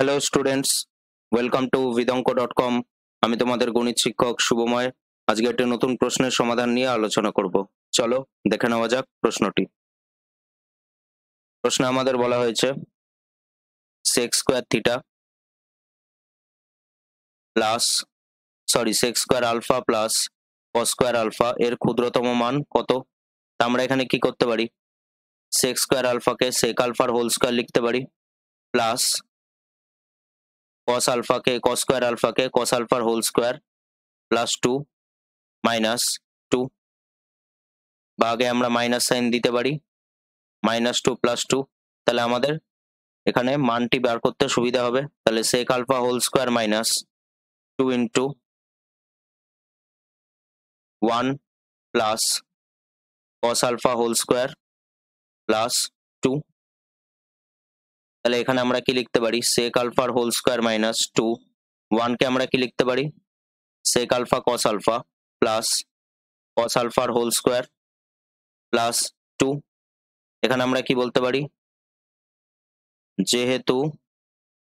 Hello students welcome to বিদঙ্ক dot com আমি তোমাদের গণিত শিক্ষক শুভময়। আজকে একটা নতুন প্রশ্নের সমাধান নিয়ে আলোচনা করব। চলো, দেখে নেওয়া যাক প্রশ্নটি। প্রশ্নে আমাদের বলা হয়েছে sec square theta plus sorry sec square alpha plus cos square alpha এর ক্ষুদ্রতম মান কত? তা আমরা এখানে কি করতে পারি? সেক্স স্কোয়ার আলফাকে সেক আলফার হোল স্কোয়ার লিখতে পারি প্লাস cos আলফাকে cos স্কোয়ার আলফাকে cos আলফার whole square plus two minus two বা আগে আমরা মাইনাস সাইন দিতে পারি। মাইনাস টু প্লাস টু তাহলে আমাদের এখানে মানটি বার করতে সুবিধা হবে। তাহলে sec alpha whole square minus two into one plus cos alpha whole square plus two তাহলে এখানে আমরা কি লিখতে পারি? সেক আলফার হোল স্কোয়ার মাইনাস টু ওয়ানকে আমরা কি লিখতে পারি? Sec alpha cos alpha plus cos আলফার হোল স্কোয়ার প্লাস টু এখানে আমরা কি বলতে পারি? যেহেতু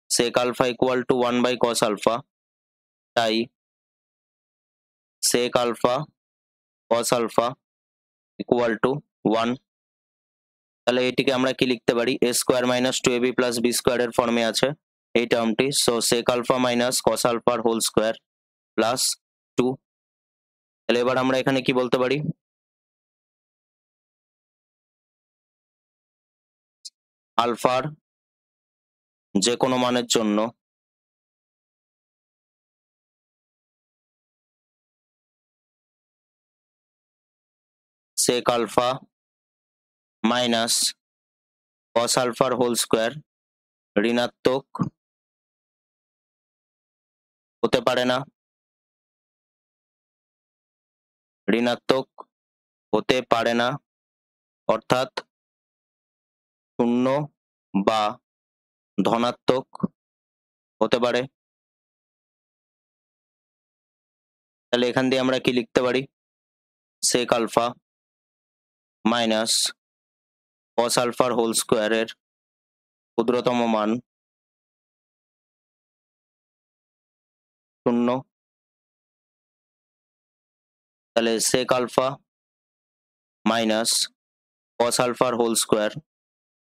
sec alpha equal to one by cos alpha তাই sec alpha cos alpha equal to one তাহলে এটিকে আমরা কি লিখতে পারি? A square minus two AB plus B স্কোয়ারের ফর্মে আছে এই টার্মটি so sec alpha minus cos আলফার হোল স্কোয়ার প্লাস টু তাহলে এবার আমরা এখানে কি বলতে পারি? আলফার যে কোনো মানের জন্য সেক আলফা মাইনাস কস আলফার হোল স্কোয়ার ঋণাত্মক হতে পারে না। ঋণাত্মক হতে পারে না। অর্থাৎ শূন্য বা ধনাত্মক হতে পারে। তাহলে এখান দিয়ে আমরা কি লিখতে পারি? সেক আলফা মাইনাস কস আলফার হোল স্কোয়ারের ক্ষুদ্রতম মান শূন্য। তাহলে সেক আলফা মাইনাস কস আলফার হোল স্কোয়ার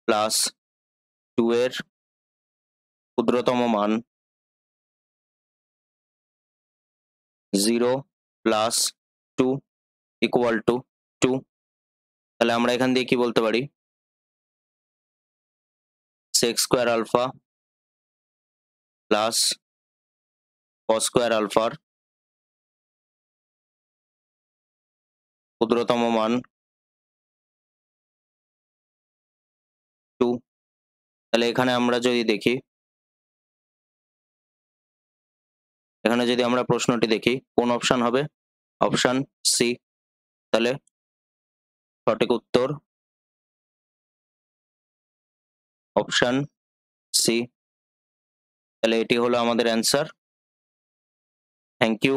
প্লাস টু এর ক্ষুদ্রতম মান zero plus two equal to two তাহলে আমরা এখান দিয়ে কি বলতে পারি? Sec square alpha plus cos square আলফার ক্ষুদ্রতম মান টু তাহলে এখানে আমরা যদি দেখি, এখানে যদি আমরা প্রশ্নটি দেখি, কোন অপশন হবে? অপশন সি তাহলে সঠিক উত্তর অপশন সি তাহলে এটি হলো আমাদের অ্যান্সার থ্যাংক ইউ